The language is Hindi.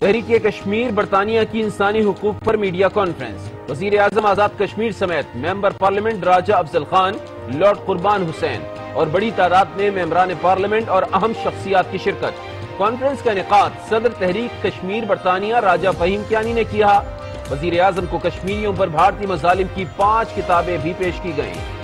तहरीक कश्मीर बरतानिया की इंसानी हकूक पर मीडिया कॉन्फ्रेंस। वज़ीर आज़म आज़ाद कश्मीर समेत member parliament Raja Afzal Khan, lord Qurban Hussain और बड़ी तादाद में मेम्बरान पार्लियामेंट और अहम शख्सियात की शिरकत। कॉन्फ्रेंस का इनका सदर तहरीक कश्मीर बरतानिया राजा फहीम क्यानी ने किया। वज़ीर आज़म को कश्मीरियों पर भारतीय मजालिम की पाँच किताबें भी पेश की गई